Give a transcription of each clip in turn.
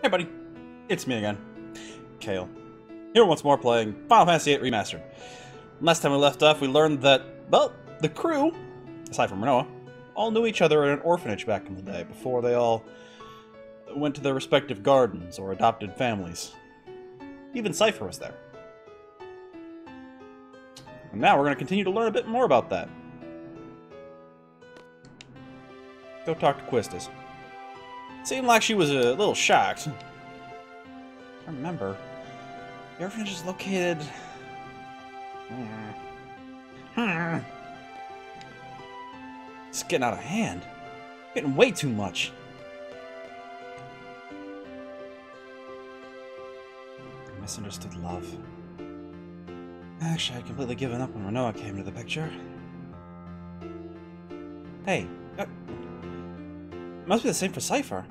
Hey buddy, it's me again, Kale. Here once more playing Final Fantasy VIII Remastered. Last time we left off, we learned that, well, the crew, aside from Rinoa, all knew each other at an orphanage back in the day, before they all went to their respective gardens or adopted families. Even Seifer was there. And now we're going to continue to learn a bit more about that. Go talk to Quistis. Seemed like she was a little shocked. I remember. The orphanage is located... Hmm. Hmm. It's getting out of hand. Getting way too much. Misunderstood love. Actually, I'd completely given up when Rinoa came into the picture. Hey, uh, must be the same for Seifer.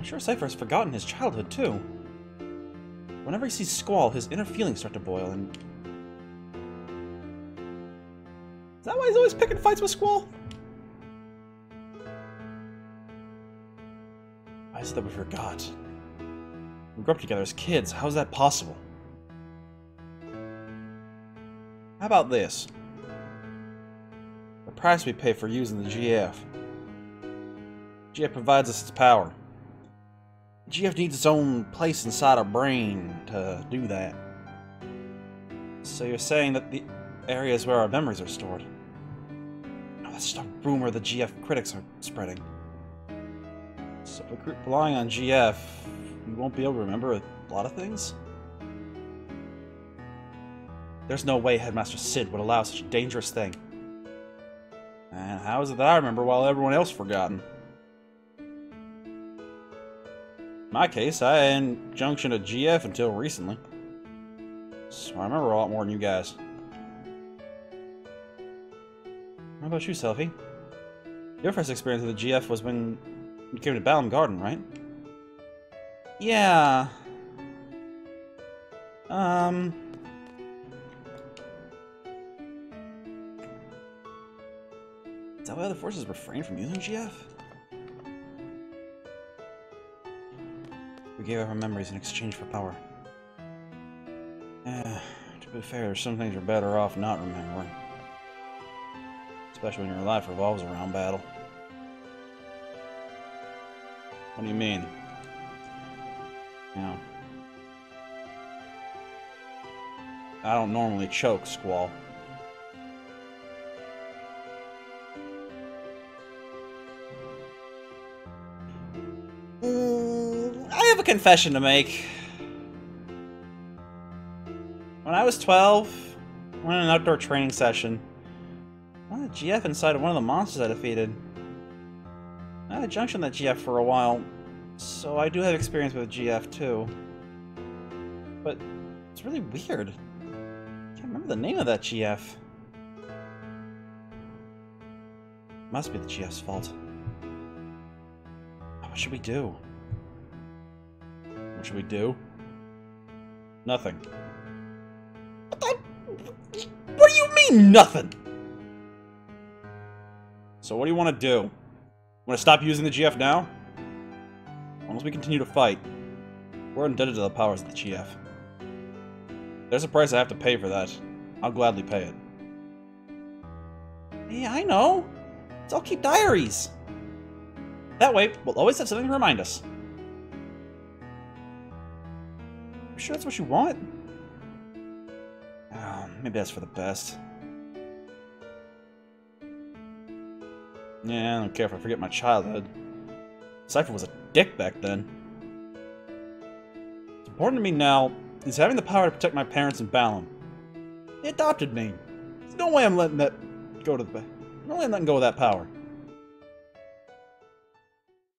I'm sure Seifer has forgotten his childhood, too. Whenever he sees Squall, his inner feelings start to boil, and... Is that why he's always picking fights with Squall? Why is it that we forgot? We grew up together as kids. How is that possible? How about this? The price we pay for using the GF. GF provides us its power. GF needs its own place inside our brain to do that. So you're saying that the areas where our memories are stored. Oh, that's just a rumor the GF critics are spreading. So if we keep relying on GF, we won't be able to remember a lot of things? There's no way Headmaster Cid would allow such a dangerous thing. And how is it that I remember while everyone else forgotten? My case, I hadn't junction at GF until recently. So I remember a lot more than you guys. How about you, Selphie? Your first experience with the GF was when you came to Balamb Garden, right? Yeah. Um... Is that why other forces refrain from using GF? Gave up our memories in exchange for power. To be fair, some things are better off not remembering. Especially when your life revolves around battle. What do you mean? Know, I don't normally choke, Squall. Confession to make. When I was 12, I went on an outdoor training session. I had a GF inside of one of the monsters I defeated. I had a junction that GF for a while, so I do have experience with GF too. But it's really weird. I can't remember the name of that GF. Must be the GF's fault. What should we do? What should we do? Nothing. What, do you mean, nothing? So what do you want to do? Want to stop using the GF now? Once we continue to fight, we're indebted to the powers of the GF. There's a price I have to pay for that. I'll gladly pay it. Hey, I know. Let's all keep diaries. That way, we'll always have something to remind us. Sure that's what you want? Oh, maybe that's for the best. Yeah, I don't care if I forget my childhood. Seifer was a dick back then. What's important to me now is having the power to protect my parents and Balamb. They adopted me. There's no way I'm letting that go to the... No way I'm letting go of that power.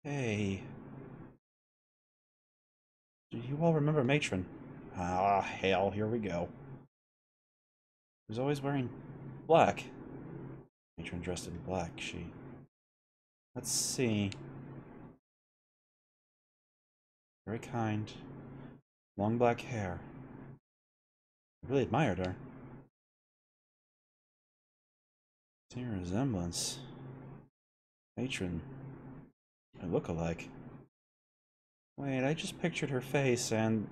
Hey. Do you all remember Matron? Ah, hell, here we go. Was always wearing black. Matron dressed in black, she... Let's see. Very kind. Long black hair. I really admired her. See resemblance. Matron. I look alike. Wait, I just pictured her face and...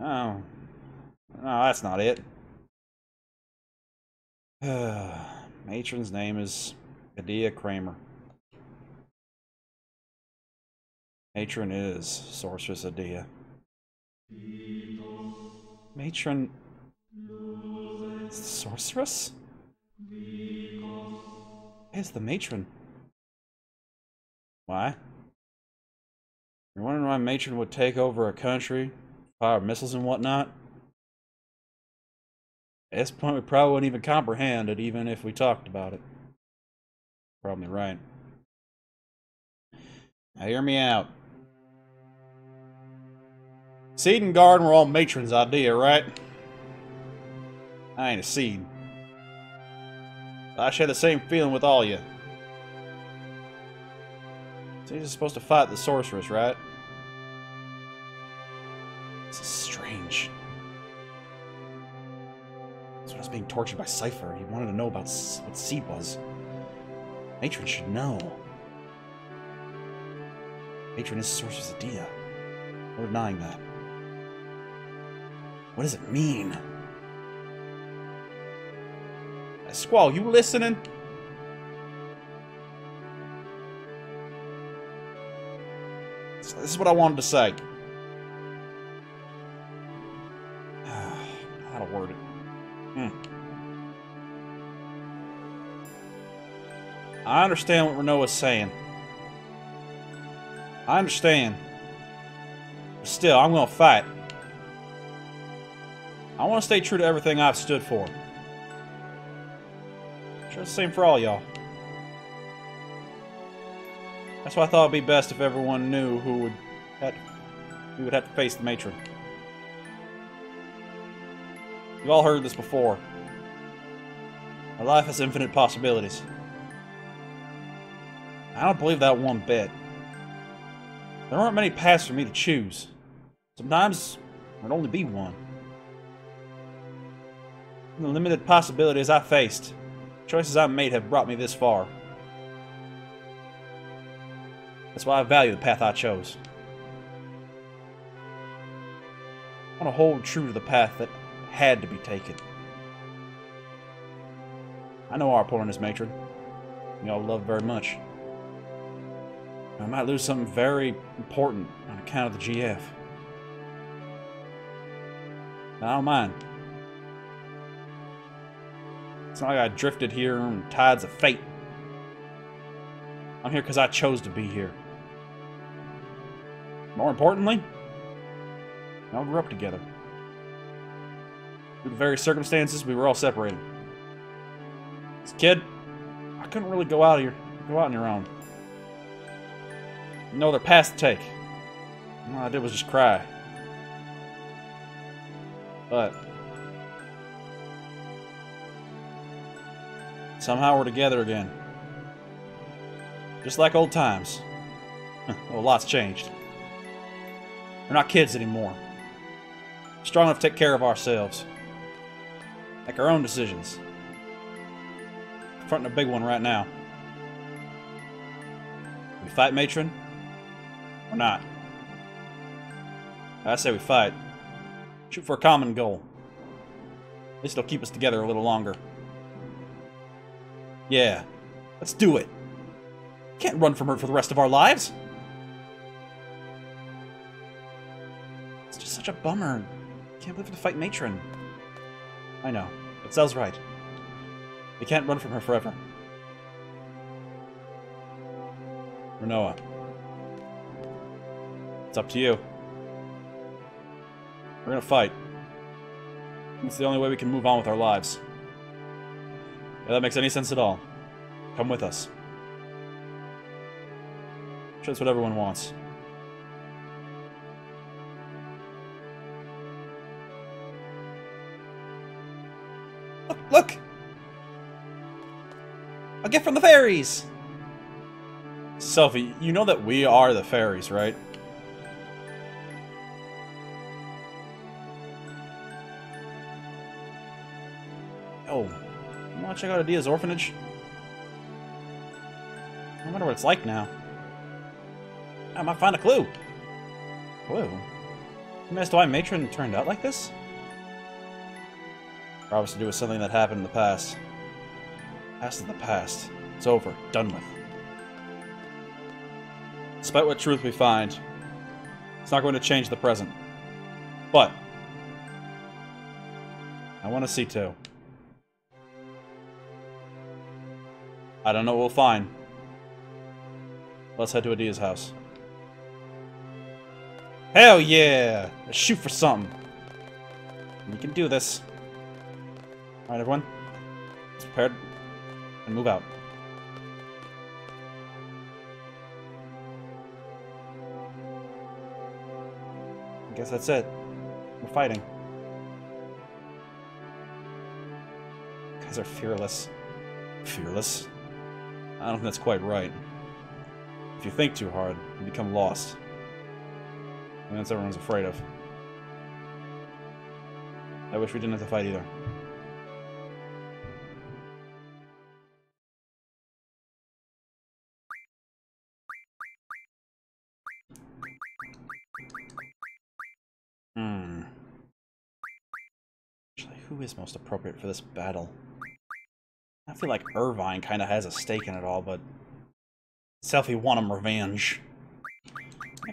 Oh. No, that's not it. Matron's name is Edea Kramer. Matron is Sorceress Edea. Matron... Sorceress? Is the matron? Why? You're wondering why matron would take over a country, fire missiles and whatnot? At this point, we probably wouldn't even comprehend it, even if we talked about it. Probably right. Now, hear me out. SeeD and garden were all matron's idea, right? I ain't a SeeD. I share the same feeling with all you. So he's supposed to fight the sorceress, right? Strange. I was being tortured by Seifer. He wanted to know about what SeeD was. Matron should know. Matron is Sorceress Edea. No denying that. What does it mean? Squall, you listening? So this is what I wanted to say. I understand what Rinoa's saying. I understand. But still, I'm going to fight. I want to stay true to everything I've stood for. Sure, the same for all y'all. That's why I thought it'd be best if everyone knew who would who would have to face the matron. You've all heard this before. My life has infinite possibilities. I don't believe that one bit. There aren't many paths for me to choose. Sometimes there'd only be one. The limited possibilities I faced, Choices I've made have brought me this far. That's why I value the path I chose. I want to hold true to the path that had to be taken. I know our opponent is Matron. Y'all love very much. I might lose something very important on account of the GF. I don't mind. It's not like I drifted here on tides of fate. I'm here because I chose to be here. More importantly, we all grew up together. Through the various circumstances, we were all separated. As a kid, I couldn't really go out here, go out on your own. No other path to take. All I did was just cry. But Somehow we're together again. Just like old times. well, a lot's changed. We're not kids anymore. Strong enough to take care of ourselves. Make our own decisions. Confronting a big one right now. We fight Matron? Or not? I say we fight. Shoot for a common goal. At least it'll keep us together a little longer. Yeah, let's do it. Can't run from her for the rest of our lives. It's just such a bummer. Can't believe to fight Matron. I know, but Zell's right. We can't run from her forever. Rinoa. It's up to you. We're gonna fight. It's the only way we can move on with our lives. If that makes any sense at all, come with us. That's what everyone wants. Look, look! A gift from the fairies! Selphie, you know that we are the fairies, right? Check out Edea's orphanage? I wonder what it's like now. I might find a clue. Clue? As to why Matron turned out like this? Probably to do with something that happened in the past. Past in the past. It's over. Done with. Despite what truth we find, it's not going to change the present. But, I want to see too. I don't know what we'll find. Let's head to Edea's house. Hell yeah! Let's shoot for something. We can do this. Alright, everyone. Let's prepared and move out. I guess that's it. We're fighting. Guys are fearless. Fearless? I don't think that's quite right. If you think too hard, you become lost. And that's everyone's afraid of. I wish we didn't have to fight either. Hmm. Actually, who is most appropriate for this battle? I feel like Irvine kind of has a stake in it all, but... Selphie want him revenge.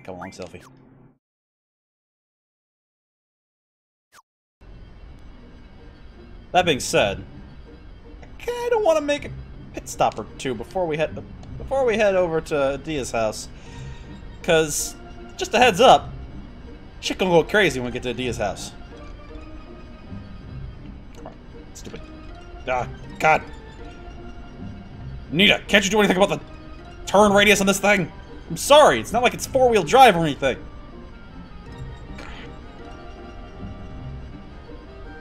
Come along, Selphie. That being said, I kind of want to make a pit stop or two before we head before we head over to Dia's house, because just a heads up, shit gonna go crazy when we get to Dia's house. Come on, stupid. Ah, God. Nida, can't you do anything about the turn radius on this thing? I'm sorry, it's not like it's four-wheel drive or anything.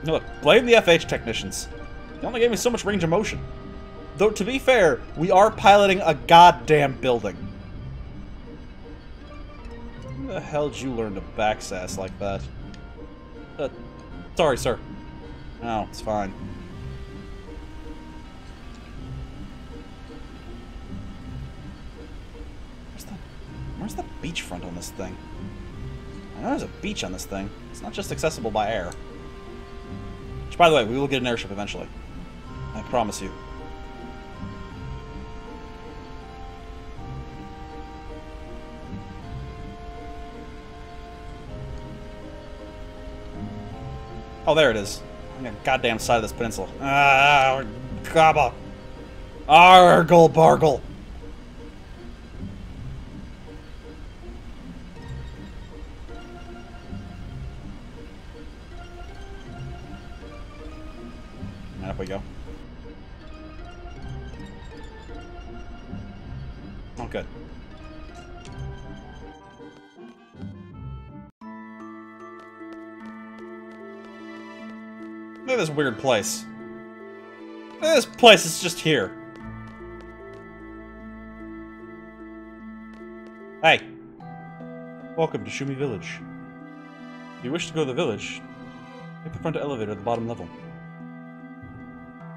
Look, blame the FH technicians. They only gave me so much range of motion. Though, to be fair, we are piloting a goddamn building. When the hell did you learn to backsass like that? Uh, sorry, sir. No, it's fine. Where's the beachfront on this thing? I know there's a beach on this thing. It's not just accessible by air. Which, by the way, we will get an airship eventually. I promise you. Oh, there it is. On the goddamn side of this peninsula. Ah, gobba. Argle bargle. We go. Oh, good. Look at this weird place. This place is just here. Hey. Welcome to Shumi Village. If you wish to go to the village, take the front elevator at the bottom level.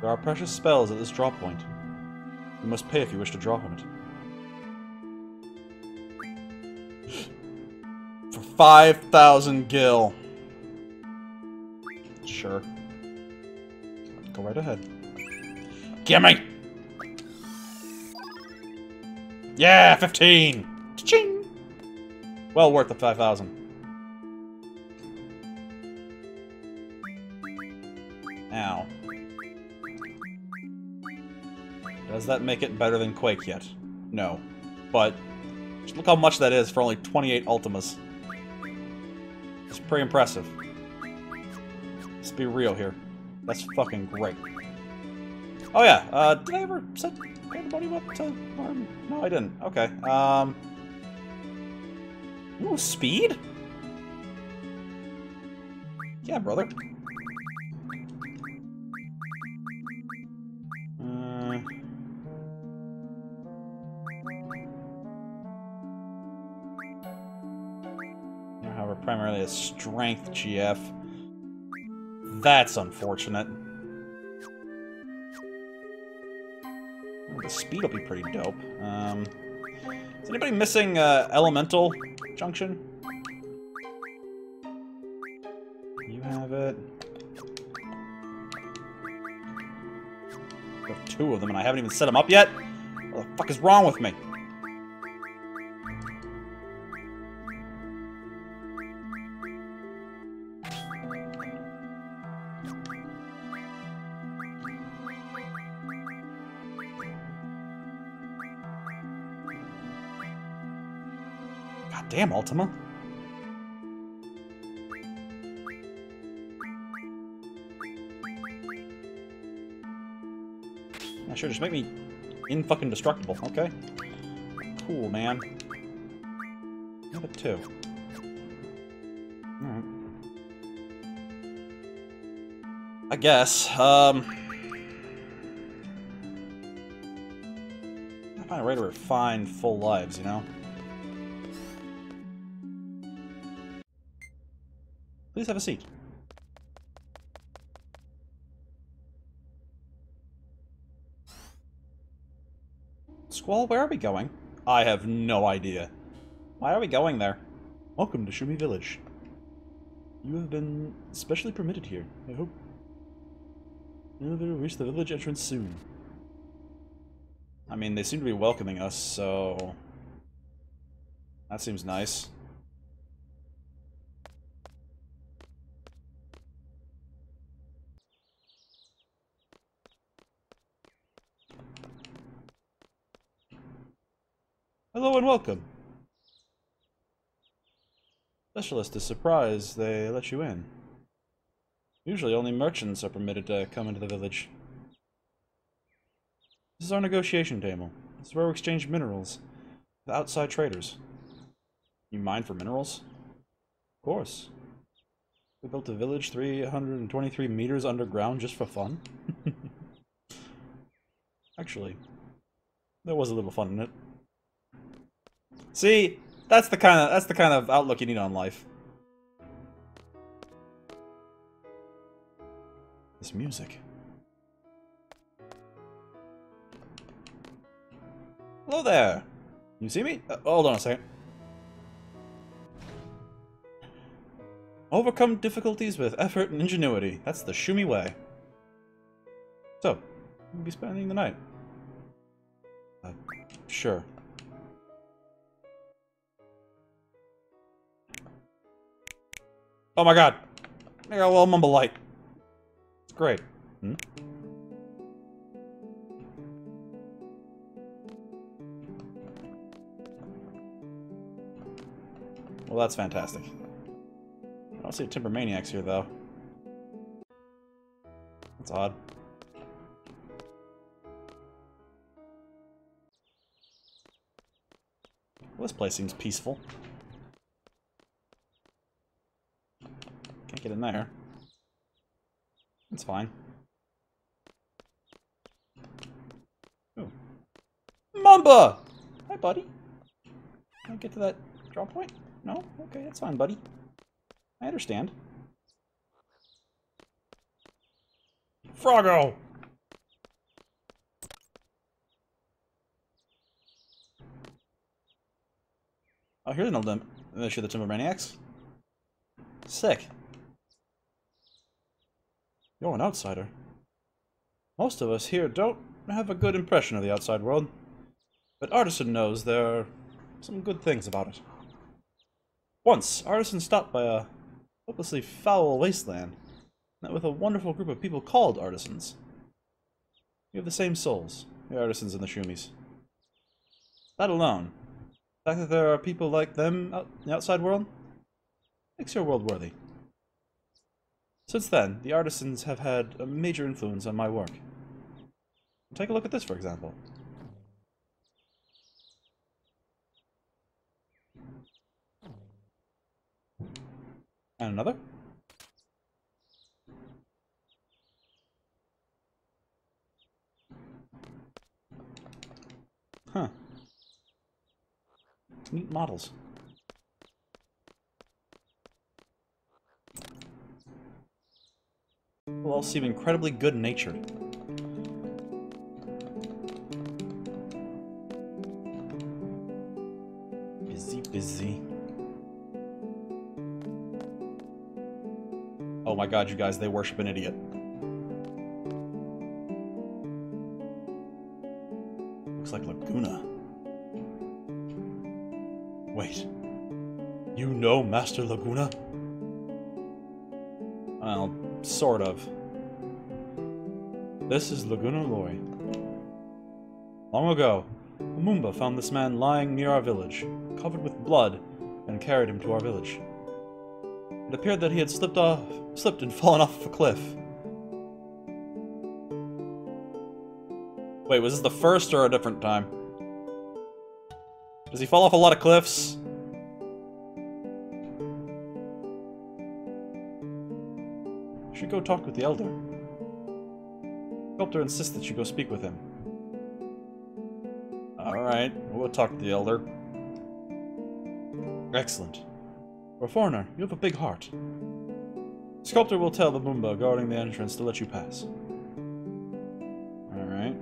There are precious spells at this drop point. You must pay if you wish to draw from it. For 5,000 gil. Sure. Go right ahead. Gimme! Yeah, 15! Ching! Well worth the 5,000. Does that make it better than Quake yet? No. But, look how much that is for only 28 Ultimas. It's pretty impressive. Let's be real here. That's fucking great. Oh yeah, uh, did I ever set anybody up to arm? No, I didn't. Okay, um... Ooh, speed? Yeah, brother. Primarily a strength GF. That's unfortunate. The speed will be pretty dope. Um, Is anybody missing uh, Elemental Junction? You have it. I have two of them and I haven't even set them up yet? What the fuck is wrong with me? God damn, Ultima. Yeah, sure, just make me in-fucking destructible, okay? Cool, man. Number two. I guess, um... I find a way to refine full lives, you know? Please have a seat. Squall, where are we going? I have no idea. Why are we going there? Welcome to Shumi Village. You have been specially permitted here. I hope you will reach the village entrance soon. I mean, they seem to be welcoming us, so... That seems nice. Hello and welcome. Specialist is surprised they let you in. Usually only merchants are permitted to come into the village. This is our negotiation table. This is where we exchange minerals with outside traders. You mine for minerals? Of course. We built a village 323 meters underground just for fun. Actually, there was a little fun in it. See, that's the kind of that's the kind of outlook you need on life. This music. Hello there. You see me? Uh, hold on a second. Overcome difficulties with effort and ingenuity. That's the Shumi way. So, you'll be spending the night. Uh, sure. Oh my god. I got a little mumble light. It's great. Hmm? Well, that's fantastic. I don't see a Timber Maniacs here, though. That's odd. Well, this place seems peaceful. Get in there. It's fine. Ooh. Mamba! Hi, buddy. Can I get to that drop point? No? Okay, that's fine, buddy. I understand. Froggo! Oh, here's an old limp. Should the Timber Maniacs. Sick. You're an outsider. Most of us here don't have a good impression of the outside world, but Artisan knows there are some good things about it. Once, Artisan stopped by a hopelessly foul wasteland, met with a wonderful group of people called Artisans. You have the same souls, the Artisans and the Shumis. That alone, the fact that there are people like them out in the outside world, makes your world worthy. Since then, the artisans have had a major influence on my work. Take a look at this, for example. And another. Huh. Neat models. All seem incredibly good-natured. Busy, busy. Oh my god, you guys, they worship an idiot. Looks like Laguna. Wait. You know Master Laguna? Well, sort of. This is Laguna Loire. Long ago, Moomba found this man lying near our village, covered with blood, and carried him to our village. It appeared that he had slipped off, slipped and fallen off of a cliff. Wait, was this the first or a different time? Does he fall off a lot of cliffs? should go talk with the Elder. Sculptor insists that you go speak with him. Alright, we'll talk to the Elder. Excellent. For a foreigner, you have a big heart. Sculptor will tell the Moomba guarding the entrance to let you pass. Alright.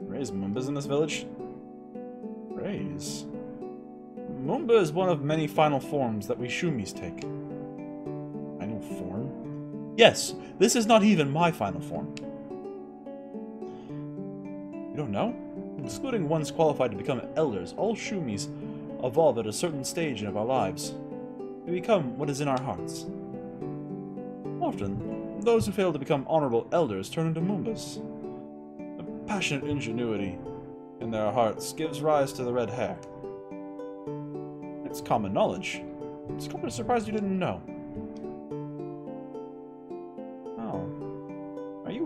Raise Moombas in this village? Raise? Moomba is one of many final forms that we Shumis take. Final form? Yes, this is not even my final form. You don't know? Excluding ones qualified to become elders, all Shumis evolve at a certain stage of our lives. We become what is in our hearts. Often, those who fail to become honorable elders turn into Moombas. A passionate ingenuity in their hearts gives rise to the red hair. It's common knowledge. It's kind of surprised you didn't know.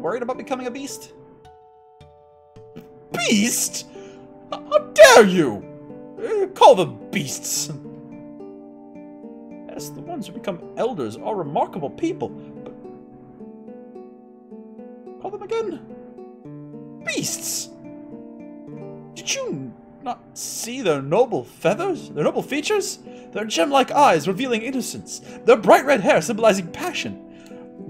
Worried about becoming a beast? Beast? How dare you! Uh, call them beasts. Yes, the ones who become elders are remarkable people, but... Call them again? Beasts! Did you not see their noble feathers? Their noble features? Their gem-like eyes revealing innocence. Their bright red hair symbolizing passion.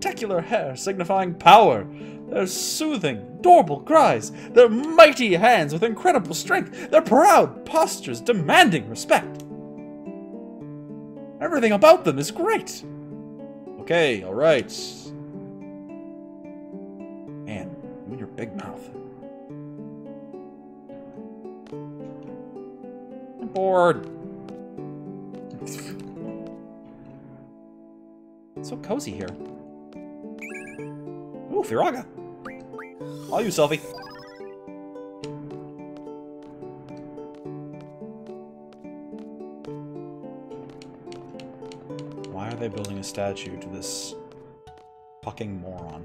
Spectacular hair signifying power. Their soothing, adorable cries. Their mighty hands with incredible strength. Their proud postures demanding respect. Everything about them is great. Okay, alright. Man, you and your big mouth. I'm bored. So cozy here. Ooh, Firaga. I'll use Selphie. Why are they building a statue to this fucking moron?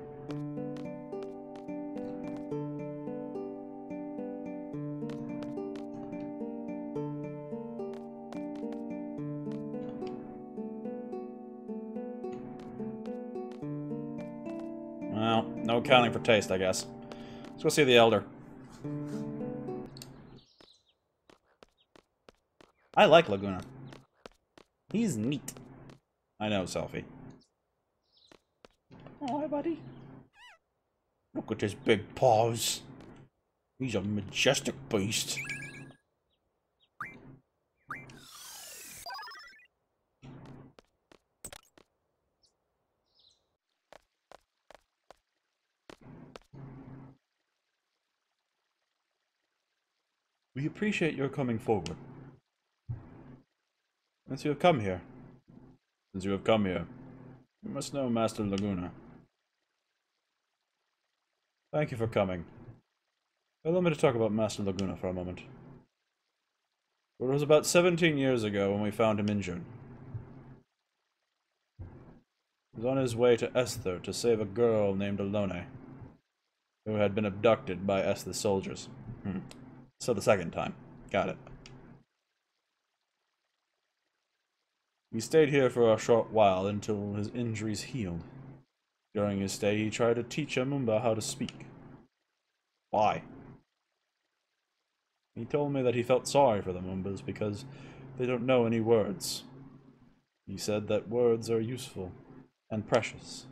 No accounting for taste, I guess. Let's go see the Elder. I like Laguna. He's neat. I know, Selphie. Oh, hi, buddy. Look at his big paws. He's a majestic beast. We appreciate your coming forward. Since you have come here, since you have come here, you must know Master Laguna. Thank you for coming. Allow me to talk about Master Laguna for a moment. It was about 17 years ago when we found him injured. He was on his way to Esthar to save a girl named Ellone, who had been abducted by Esthar's soldiers. Hmm. So the second time. Got it. He stayed here for a short while until his injuries healed. During his stay, he tried to teach a Moomba how to speak. Why? He told me that he felt sorry for the Moombas because they don't know any words. He said that words are useful and precious.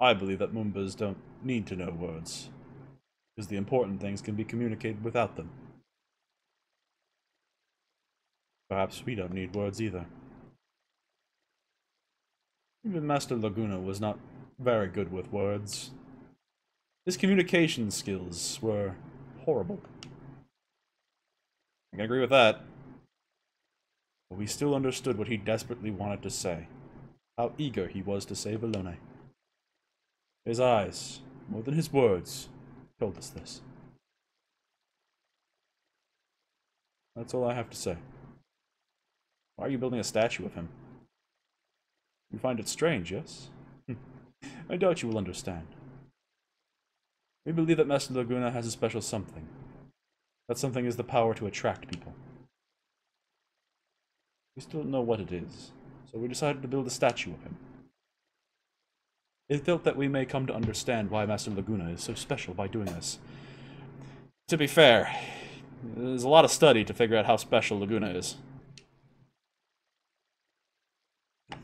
I believe that Moombas don't need to know words, because the important things can be communicated without them. Perhaps we don't need words either. Even Master Laguna was not very good with words. His communication skills were horrible. I can agree with that. But we still understood what he desperately wanted to say. How eager he was to save Ellone. His eyes, more than his words, told us this. That's all I have to say. Why are you building a statue of him? You find it strange, yes? Hmm. I doubt you will understand. We believe that Master Laguna has a special something. That something is the power to attract people. We still don't know what it is, so we decided to build a statue of him. It felt that we may come to understand why Master Laguna is so special by doing this. To be fair, there's a lot of study to figure out how special Laguna is.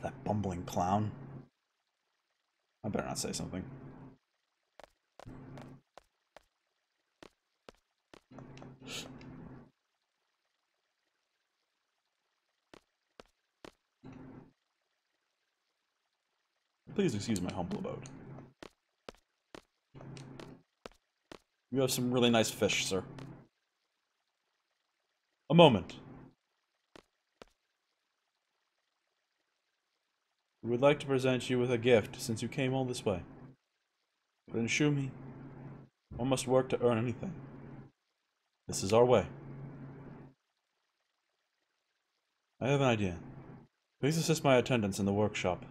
That bumbling clown. I better not say something. Please excuse my humble abode. You have some really nice fish, sir. A moment. We would like to present you with a gift since you came all this way. But in Shumi, one must work to earn anything. This is our way. I have an idea. Please assist my attendants in the workshop,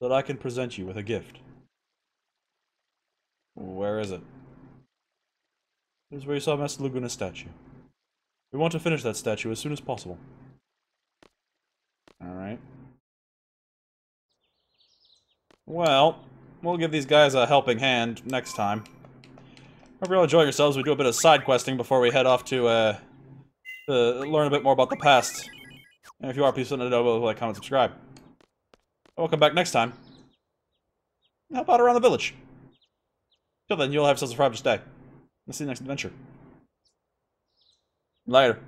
that I can present you with a gift. Where is it? It is where you saw Master Laguna's statue. We want to finish that statue as soon as possible. Alright. Well, we'll give these guys a helping hand next time. Hope you're all enjoying yourselves. We do a bit of side questing before we head off to, uh, to learn a bit more about the past. And if you are, please us know, like, comment, subscribe. We'll come back next time. How about around the village? Till then, you'll have yourselves a prosperous day. I'll see you next adventure. Later.